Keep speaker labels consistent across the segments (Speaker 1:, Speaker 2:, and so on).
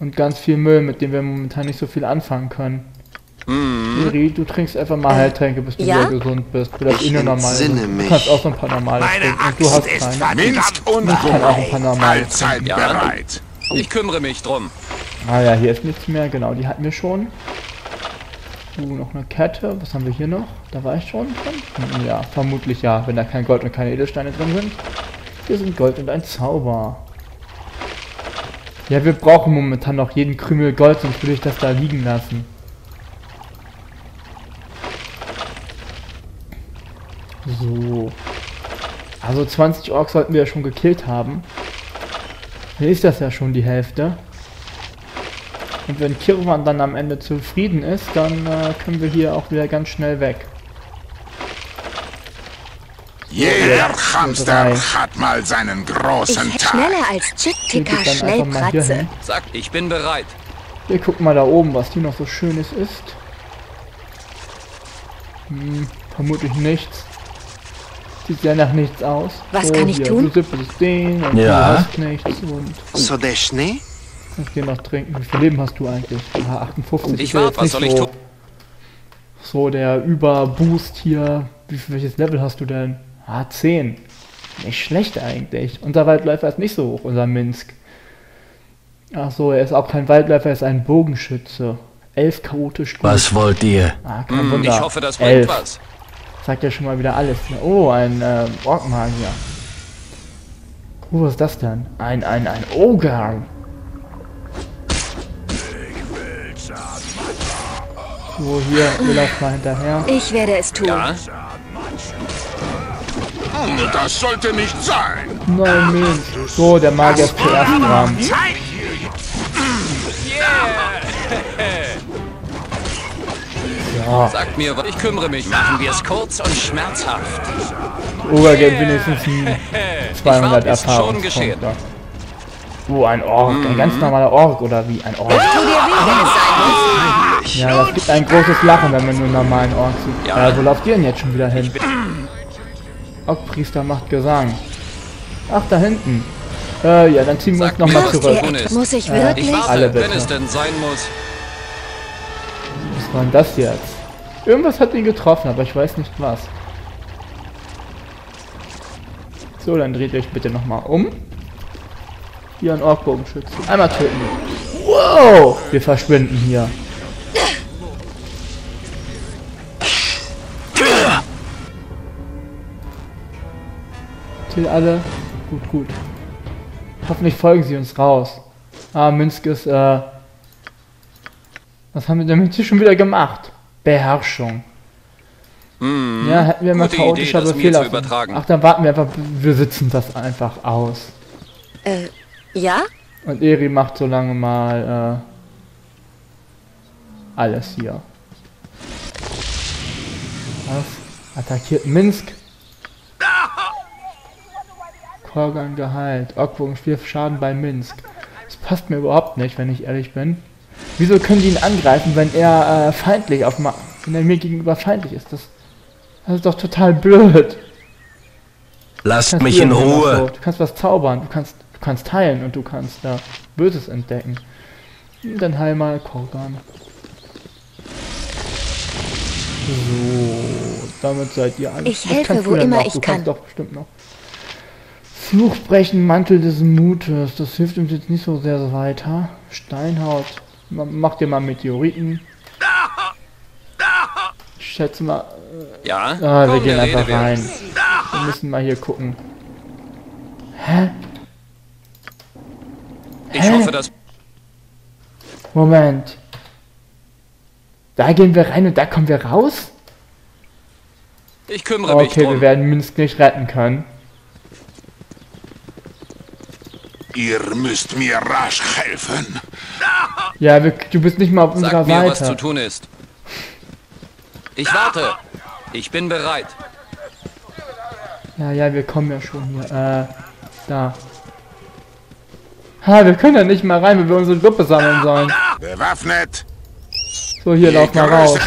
Speaker 1: Und ganz viel Müll, mit dem wir momentan nicht so viel anfangen können.
Speaker 2: Mhm.
Speaker 1: Iri, du trinkst einfach mal Heiltränke, bis du
Speaker 3: Ja?
Speaker 1: wieder gesund bist. Das
Speaker 4: Ich
Speaker 1: eh nur normal. Du kannst auch so ein paar normale
Speaker 2: Meine
Speaker 1: trinken. Und du hast keine.
Speaker 2: Minsk und
Speaker 1: Ich kann auch ein paar normale
Speaker 2: Allzeit
Speaker 5: Ja. Ich kümmere mich drum.
Speaker 1: Ah ja, hier ist nichts mehr. Genau, die hatten wir schon. Uh, noch eine Kette. Was haben wir hier noch? Da war ich schon drin? Hm, Ja, vermutlich ja, wenn da kein Gold und keine Edelsteine drin sind. Hier sind Gold und ein Zauber. Ja, wir brauchen momentan noch jeden Krümel Gold, sonst würde ich das da liegen lassen. So. Also 20 Orks sollten wir ja schon gekillt haben. Dann ist das ja schon die Hälfte. Und wenn Kirwan dann am Ende zufrieden ist, dann äh, können wir hier auch wieder ganz schnell weg.
Speaker 2: Jeder
Speaker 1: drei.
Speaker 2: Hamster hat mal seinen
Speaker 3: Ich
Speaker 2: großen Tag.
Speaker 3: schneller als Chick-Ticker schnell Pratze.
Speaker 5: ich bin bereit.
Speaker 1: Wir gucken mal da oben, was hier noch so schönes ist. Hm, vermutlich nichts. Sieht ja nach nichts aus.
Speaker 3: Was kann ich
Speaker 1: hier,
Speaker 3: tun?
Speaker 1: Du den und
Speaker 4: Ja.
Speaker 1: du hast nichts und
Speaker 4: So der Schnee?
Speaker 1: kannst dir noch trinken. Wie viel Leben hast du eigentlich? Ja, 58.
Speaker 5: Ich
Speaker 1: ist ja
Speaker 5: wart,
Speaker 1: jetzt
Speaker 5: was
Speaker 1: nicht
Speaker 5: soll ich
Speaker 1: so,
Speaker 5: tun?
Speaker 1: So der Überboost hier. Wie, welches Level hast du denn? Ah, 10. Nicht schlecht eigentlich. Unser Waldläufer ist nicht so hoch, unser Minsk. Ach so, er ist auch kein Waldläufer, er ist ein Bogenschütze. Elf chaotisch gut.
Speaker 4: Was wollt ihr?
Speaker 1: Ah, kein
Speaker 5: Hm,
Speaker 1: Wunder.
Speaker 5: ich hoffe, das bringt
Speaker 1: Elf.
Speaker 5: was.
Speaker 1: Sagt ja schon mal wieder alles. hier. Oh, ein äh, Orkmagier. Oh, was ist das denn? Ein, ein, ein Ogre. So, hier, wir laufen mal hinterher.
Speaker 3: Ich werde es tun.
Speaker 5: Ja?
Speaker 2: Das sollte nicht sein.
Speaker 1: Nein, Mensch. So, der Magier ist zuerst dran. Ja,
Speaker 5: Sagt mir, was- ich kümmere mich. Machen wir es kurz und schmerzhaft.
Speaker 1: Gibt wenigstens ein 200
Speaker 5: Ich war, ist schon
Speaker 1: Erfahrungspunkte. Oh, ein Ork. Ein ganz normaler Ork, oder wie? Ein Ork. Ja, das gibt ein großes Lachen, wenn man nur einen normalen Ork sieht.
Speaker 5: Ja.
Speaker 1: Wo lauft ihr denn jetzt schon wieder hin? Orkpriester macht Gesang. Ach, da hinten. Äh, ja, dann ziehen wir uns
Speaker 5: Sag mir,
Speaker 1: nochmal zurück.
Speaker 3: Muss ich
Speaker 1: Äh,
Speaker 3: wirklich?
Speaker 5: Ich warte,
Speaker 1: Alle bitte.
Speaker 5: wenn es denn sein muss.
Speaker 1: Was war denn das jetzt? Irgendwas hat ihn getroffen, aber ich weiß nicht was. So, dann dreht euch bitte nochmal um. Hier ein Orkbogenschütze. Einmal töten. Wow! Wir verschwinden hier. Till alle. Gut, gut. Hoffentlich folgen sie uns raus. Ah, Minsk ist, äh... Was haben wir denn hier schon wieder gemacht? Beherrschung. Ja, hätten wir mal chaotischer Befehl
Speaker 5: zu
Speaker 1: auf-
Speaker 5: übertragen.
Speaker 1: Ach, dann warten wir einfach, wir sitzen das einfach aus.
Speaker 3: Äh, ja?
Speaker 1: Und Eri macht so lange mal äh, alles hier. Was? Attackiert Minsk. Korgan geheilt. Orkbogen 4 Schaden bei Minsk. Das passt mir überhaupt nicht, wenn ich ehrlich bin. Wieso können die ihn angreifen, wenn er äh, feindlich auf ma- wenn er mir gegenüber feindlich ist? Das, das ist doch total blöd.
Speaker 4: Lasst mich in Ruhe.
Speaker 1: So. Du kannst was zaubern, du kannst, du kannst heilen und du kannst da Böses entdecken. Dann heil mal Korgan. So, damit seid ihr alle.
Speaker 3: Ich helfe, wo immer
Speaker 1: noch?
Speaker 3: ich
Speaker 1: du
Speaker 3: kann.
Speaker 1: Doch bestimmt noch. Fluchbrechen, Mantel des Mutes. Das hilft uns jetzt nicht so sehr weiter. Steinhaut. Ma- Mach dir mal Meteoriten. Ich schätze mal,
Speaker 5: Ja?
Speaker 1: Ah, wir gehen einfach rein. Wir müssen mal hier gucken. Hä?
Speaker 5: Ich
Speaker 1: Hä?
Speaker 5: hoffe, dass.
Speaker 1: Moment. Da gehen wir rein und da kommen wir raus?
Speaker 5: Ich kümmere mich
Speaker 1: Okay, wir werden Minsk nicht retten können.
Speaker 2: Ihr müsst mir rasch helfen.
Speaker 1: Ja, wir, du bist nicht mal auf unserer
Speaker 5: Sag mir, was zu
Speaker 1: Seite.
Speaker 5: tun ist. Ich warte. Ich bin bereit.
Speaker 1: Ja, ja, wir kommen ja schon hier. Äh, da. Ha, wir können ja nicht mal rein, weil wir unsere Gruppe sammeln sollen.
Speaker 2: Bewaffnet.
Speaker 1: So, hier, lauf mal raus.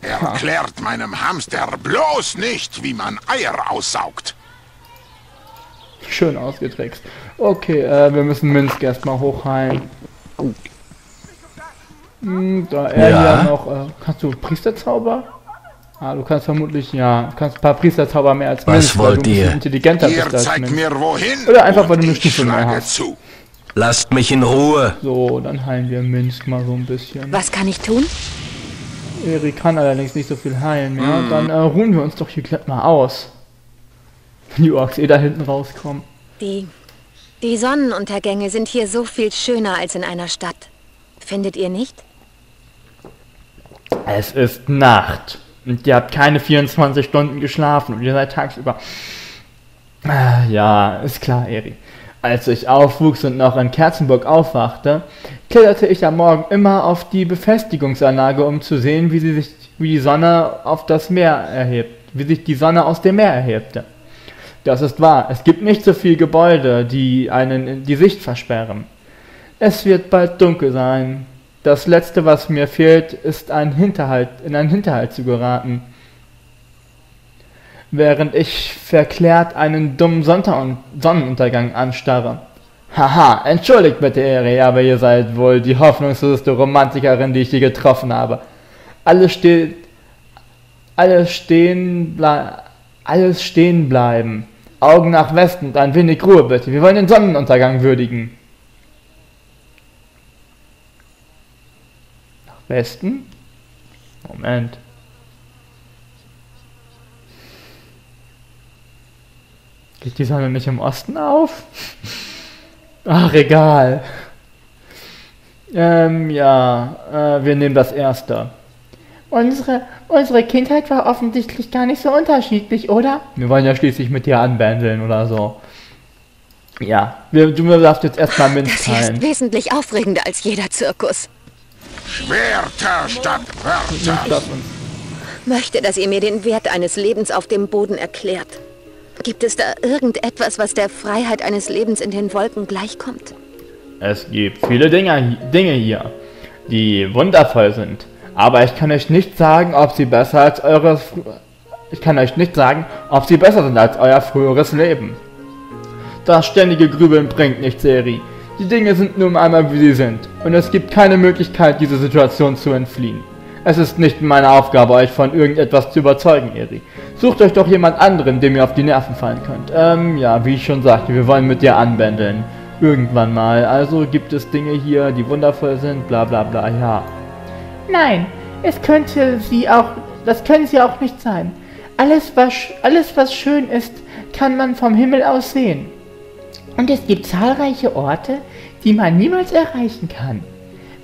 Speaker 2: Erklärt meinem Hamster bloß nicht, wie man Eier aussaugt.
Speaker 1: Schön ausgetrickst. Okay, äh, wir müssen Minsk erstmal hochheilen. Hm, da er
Speaker 4: Ja?
Speaker 1: ja noch. Äh, kannst du Priesterzauber? Ah, du kannst vermutlich, ja, du kannst ein paar Priesterzauber mehr als
Speaker 4: Was
Speaker 1: Minsk, weil
Speaker 4: wollt ihr?
Speaker 1: intelligenter
Speaker 2: Ihr
Speaker 1: bist als
Speaker 2: zeigt
Speaker 1: Minsk.
Speaker 2: mir wohin.
Speaker 1: Oder einfach, weil du eine Stufe mehr hast.
Speaker 2: zu.
Speaker 4: Lasst mich in Ruhe.
Speaker 1: So, dann heilen wir Minsk mal so ein bisschen.
Speaker 3: Was kann ich tun?
Speaker 1: Erik kann allerdings nicht so viel heilen mehr. Dann äh, ruhen wir uns doch hier gleich mal aus. Wenn die Orks eh da hinten rauskommen.
Speaker 3: Die, die Sonnenuntergänge sind hier so viel schöner als in einer Stadt. Findet ihr nicht?
Speaker 1: Es ist Nacht. Und ihr habt keine 24 Stunden geschlafen und ihr seid tagsüber. Ah, Ja, ist klar, Eri. Als ich aufwuchs und noch in Kerzenburg aufwachte, kletterte ich am Morgen immer auf die Befestigungsanlage, um zu sehen, wie, sie sich, wie die Sonne auf das Meer erhebt, wie sich die Sonne aus dem Meer erhebte. Das ist wahr, es gibt nicht so viele Gebäude, die einen in die Sicht versperren. Es wird bald dunkel sein. Das letzte, was mir fehlt, ist ein Hinterhalt, in einen Hinterhalt zu geraten. Während ich verklärt einen dummen Sonnta- Sonnenuntergang anstarre. Haha, entschuldigt bitte, Eri, aber ihr seid wohl die hoffnungsloseste Romantikerin, die ich je getroffen habe. Alles steht. Alles stehen alles stehen bleiben. Augen nach Westen und ein wenig Ruhe bitte. Wir wollen den Sonnenuntergang würdigen. Nach Westen? Moment. Geht die Sonne nicht im Osten auf? Ach, egal. Ähm, ja, äh, wir nehmen das erste. Unsere, unsere Kindheit war offensichtlich gar nicht so unterschiedlich, oder? Wir wollen ja schließlich mit dir anbändeln oder so. Ja, wir, du darfst jetzt erstmal
Speaker 3: Das
Speaker 1: Minz
Speaker 3: hier ist wesentlich aufregender als jeder Zirkus.
Speaker 2: Schwerter statt Wörter.
Speaker 1: uns
Speaker 3: Möchte, dass ihr mir den Wert eines Lebens auf dem Boden erklärt. Gibt es da irgendetwas, was der Freiheit eines Lebens in den Wolken gleichkommt?
Speaker 1: Es gibt viele Dinge, Dinge hier, die wundervoll sind. Aber ich kann euch nicht sagen, ob sie besser als eures. Ich kann euch nicht sagen, ob sie besser sind als euer früheres Leben. Das ständige Grübeln bringt nichts, Seri. Die Dinge sind nun einmal wie sie sind. Und es gibt keine Möglichkeit, diese Situation zu entfliehen. Es ist nicht meine Aufgabe, euch von irgendetwas zu überzeugen, Eri. Sucht euch doch jemand anderen, dem ihr auf die Nerven fallen könnt. Ähm, ja, wie ich schon sagte, wir wollen mit dir anbändeln. Irgendwann mal. Also gibt es Dinge hier, die wundervoll sind, bla bla bla, ja. Nein, es könnte sie auch, das können sie auch nicht sein. Alles was, alles, was schön ist, kann man vom Himmel aus sehen. Und es gibt zahlreiche Orte, die man niemals erreichen kann,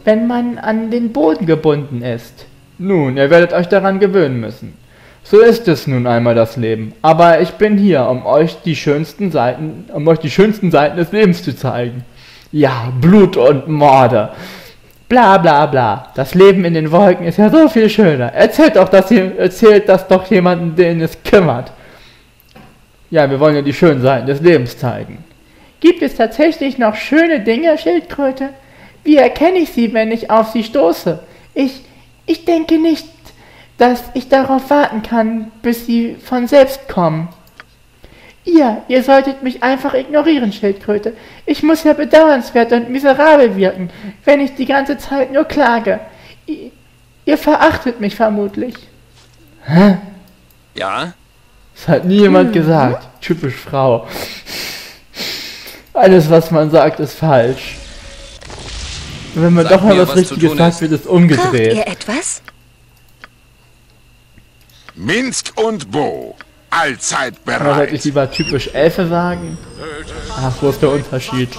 Speaker 1: wenn man an den Boden gebunden ist. Nun, ihr werdet euch daran gewöhnen müssen. So ist es nun einmal das Leben. Aber ich bin hier, um euch die schönsten Seiten, um euch die schönsten Seiten des Lebens zu zeigen. Ja, Blut und Morde. Bla bla bla. Das Leben in den Wolken ist ja so viel schöner. Erzählt doch das hier, erzählt das doch jemandem, den es kümmert. Ja, wir wollen ja die schönen Seiten des Lebens zeigen. Gibt es tatsächlich noch schöne Dinge, Schildkröte? Wie erkenne ich sie, wenn ich auf sie stoße? Ich, ich denke nicht, dass ich darauf warten kann, bis sie von selbst kommen. Ihr, ihr solltet mich einfach ignorieren, Schildkröte. Ich muss ja bedauernswert und miserabel wirken, wenn ich die ganze Zeit nur klage. Ihr, ihr verachtet mich vermutlich.
Speaker 5: Ja?
Speaker 1: Das hat nie jemand gesagt. Typisch Frau. Alles, was man sagt, ist falsch. Und wenn man
Speaker 5: Sag
Speaker 1: doch mal was
Speaker 5: was
Speaker 1: Richtiges sagt, wird es
Speaker 3: Kocht
Speaker 1: umgedreht.
Speaker 3: ihr etwas?
Speaker 2: Minsk und Bo. Allzeit
Speaker 1: Oder sollte ich
Speaker 2: bereit.
Speaker 1: lieber typisch Elfe sagen? Ach, wo ist der Unterschied?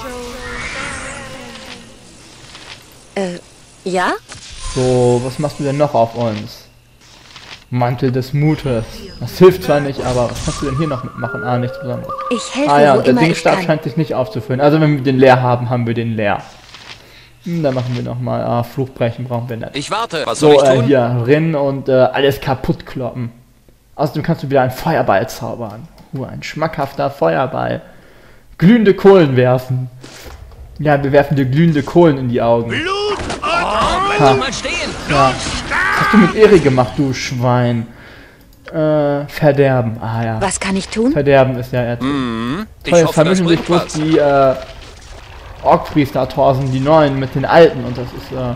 Speaker 3: Äh, ja?
Speaker 1: So, was machst du denn noch auf uns? Mantel des Mutes. Das hilft zwar nicht, aber was kannst du denn hier noch mitmachen? Ah, nichts Besonderes.
Speaker 3: Ich helfe,
Speaker 1: Ah ja, der Dingstab scheint sich nicht aufzufüllen. Also wenn wir den leer haben, haben wir den leer. Hm, dann machen wir nochmal. Ah, Fluchbrechen brauchen wir nicht.
Speaker 5: Ich warte. Was soll
Speaker 1: So,
Speaker 5: ich
Speaker 1: äh,
Speaker 5: tun?
Speaker 1: hier, rennen und äh, alles kaputt kloppen. Außerdem kannst du wieder einen Feuerball zaubern. Uh, ein schmackhafter Feuerball. Glühende Kohlen werfen. Ja, wir werfen dir glühende Kohlen in die Augen.
Speaker 5: Bleib doch mal stehen.
Speaker 1: Ja. Was hast du mit Eri gemacht, du Schwein? Äh, Verderben. Ah ja.
Speaker 3: Was kann ich tun?
Speaker 1: Verderben ist ja jetzt.
Speaker 5: Hm, ich
Speaker 1: Toll, jetzt vermischen sich bloß die äh, Orkpriester Thorsen, die neuen mit den alten und das ist äh,